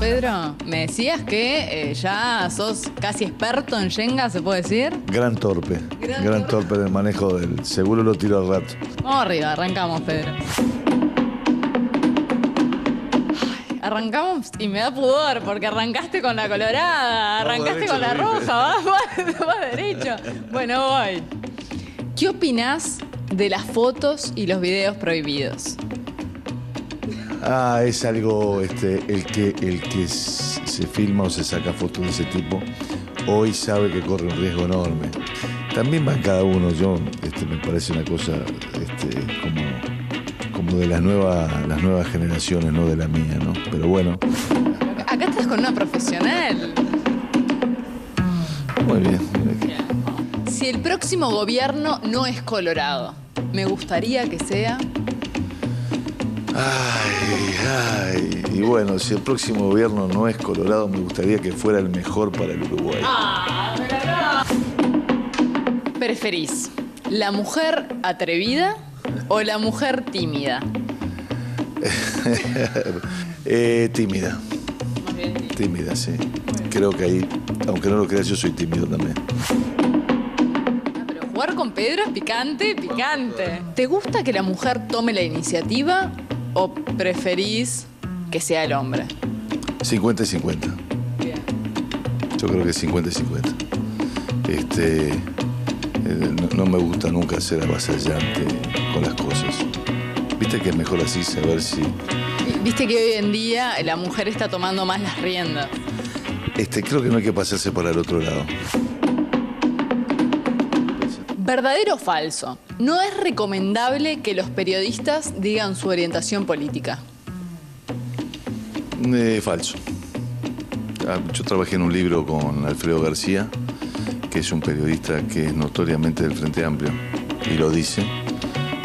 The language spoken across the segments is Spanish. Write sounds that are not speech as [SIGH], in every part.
Pedro? Me decías que eh, ya sos casi experto en Jenga, ¿se puede decir? Gran torpe. Gran Gran, torpe. en el manejo del. Seguro lo tiro al rato. Vamos arriba, arrancamos, Pedro. Ay, Arrancamos y me da pudor porque arrancaste con la colorada, arrancaste derecho, con la roja, vas, vas- vas derecho. Bueno, voy. ¿Qué opinás de las fotos y los videos prohibidos? Ah, es algo. Este, el que, el que se filma o se saca fotos de ese tipo, hoy sabe que corre un riesgo enorme. También va cada uno. Yo, este, me parece una cosa este, como, como de las nuevas, las nuevas generaciones, no de la mía, ¿no? Pero bueno, Acá estás con una profesional. muy bien. mira Si el próximo gobierno no es colorado, me gustaría que sea. Ay, ay. Y bueno, si el próximo gobierno no es Colorado, me gustaría que fuera el mejor para el Uruguay. ¿Preferís la mujer atrevida o la mujer tímida? [LAUGHS] Eh, tímida. Tímida, sí. Creo que ahí, aunque no lo creas, yo soy tímido también. Ah, Pero jugar con Pedro es picante, picante. ¿Te gusta que la mujer tome la iniciativa o preferís que sea el hombre? 50 y 50. Yo creo que 50 y 50. Este, eh, no, no me gusta nunca ser avasallante con las cosas. Viste que es mejor así saber si... Viste que hoy en día la mujer está tomando más las riendas. Este, creo que no hay que pasarse para el otro lado. ¿Verdadero o falso? No es recomendable que los periodistas digan su orientación política. Eh, falso. Ah, Yo trabajé en un libro con Alfredo García, que es un periodista que es notoriamente del Frente Amplio, y lo dice,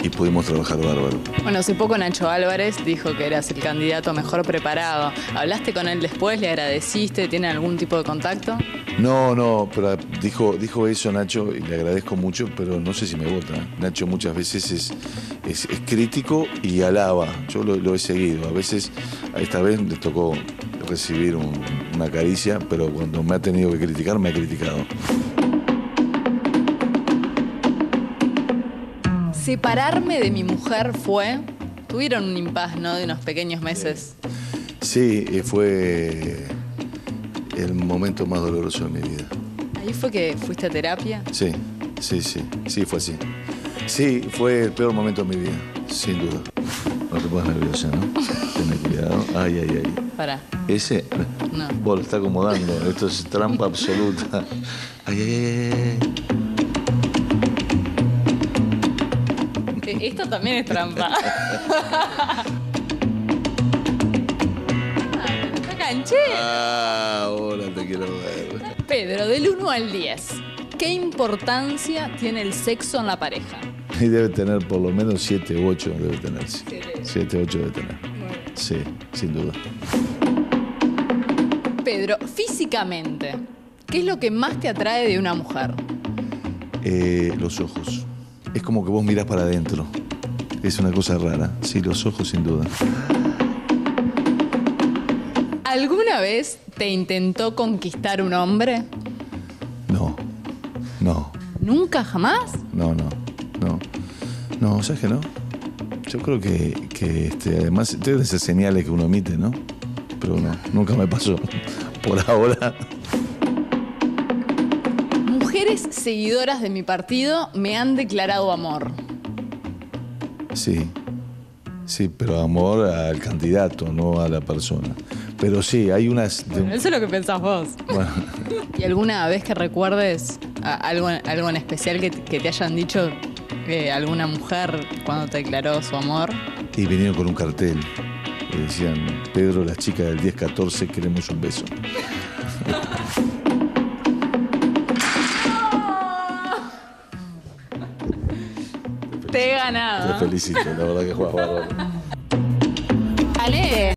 y pudimos trabajar bárbaro. Bueno, hace poco Nacho Álvarez dijo que eras el candidato mejor preparado. ¿Hablaste con él después? ¿Le agradeciste? ¿Tiene algún tipo de contacto? No, no, pero dijo, dijo eso Nacho y le agradezco mucho, pero no sé si me vota. Nacho muchas veces es, es, es crítico y alaba. Yo lo, lo he seguido. A veces, a esta vez le tocó recibir un- una caricia, pero cuando me ha tenido que criticar, me ha criticado. Separarme de mi mujer fue... Tuvieron un impas, ¿no? De unos pequeños meses. Sí, eh, fue el momento más doloroso de mi vida. Ahí fue que fuiste a terapia. Sí, sí, sí, sí, fue así. Sí, fue el peor momento de mi vida, sin duda. No te pongas nerviosa, ¿no? Ten cuidado. Ay, ay, ay. Para. Ese, No. vos lo está acomodando. Esto es trampa absoluta. Ay, ay, ay, ay. Esto también es trampa. [LAUGHS] Está canchero. Ah, ahora te quiero ver. Pedro, del 1 al 10, ¿qué importancia tiene el sexo en la pareja? Y debe tener por lo menos 7 u 8, debe tener. 7 u 8 debe tener. Sí, sin duda. Pedro, físicamente, ¿qué es lo que más te atrae de una mujer? Eh, los ojos. Es como que vos mirás para adentro. Es una cosa rara. Sí, los ojos sin duda. ¿Alguna vez te intentó conquistar un hombre? No, no, ¿Nunca jamás? no, no, no. No, ¿sabes que no? Yo creo que, que este, además, deben ser señales que uno emite, ¿no? Pero no, nunca me pasó. [LAUGHS] Por ahora. Mujeres seguidoras de mi partido me han declarado amor. Sí, sí, pero amor al candidato, no a la persona. Pero sí, hay unas... de- Eso es lo que pensás vos. bueno, [LAUGHS] ¿Y alguna vez que recuerdes algo, algo en especial que, que te hayan dicho eh, alguna mujer cuando te declaró su amor? y vinieron con un cartel. Y decían, Pedro, las chicas del 10-14 queremos un beso. [LAUGHS] Te he ganado. Te felicito, la verdad que juegas bárbaro. Ale.